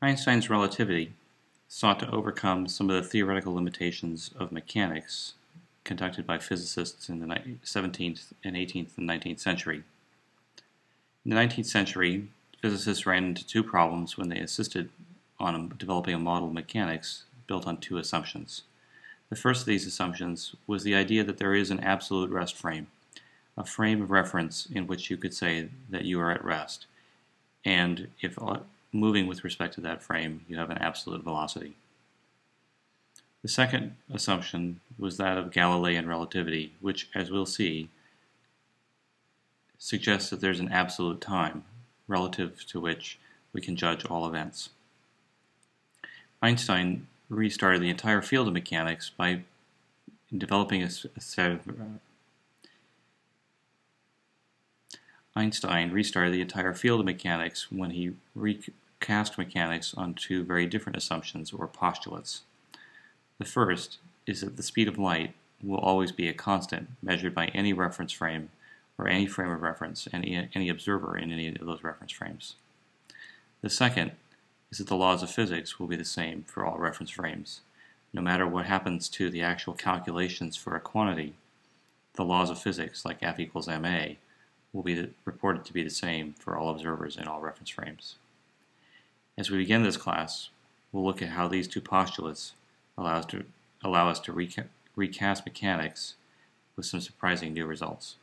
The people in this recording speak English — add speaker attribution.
Speaker 1: Einstein's relativity sought to overcome some of the theoretical limitations of mechanics conducted by physicists in the 17th and 18th and 19th century. In the 19th century, physicists ran into two problems when they insisted on developing a model of mechanics built on two assumptions. The first of these assumptions was the idea that there is an absolute rest frame, a frame of reference in which you could say that you are at rest, and if moving with respect to that frame, you have an absolute velocity. The second assumption was that of Galilean relativity, which, as we'll see, suggests that there's an absolute time relative to which we can judge all events. Einstein restarted the entire field of mechanics by developing a, set of uh, Einstein restarted the entire field of mechanics when he recast mechanics on two very different assumptions or postulates. The first is that the speed of light will always be a constant measured by any reference frame or any frame of reference and any observer in any of those reference frames. The second is that the laws of physics will be the same for all reference frames. No matter what happens to the actual calculations for a quantity, the laws of physics, like F equals ma, will be reported to be the same for all observers in all reference frames. As we begin this class, we'll look at how these two postulates allow us to, allow us to reca recast mechanics with some surprising new results.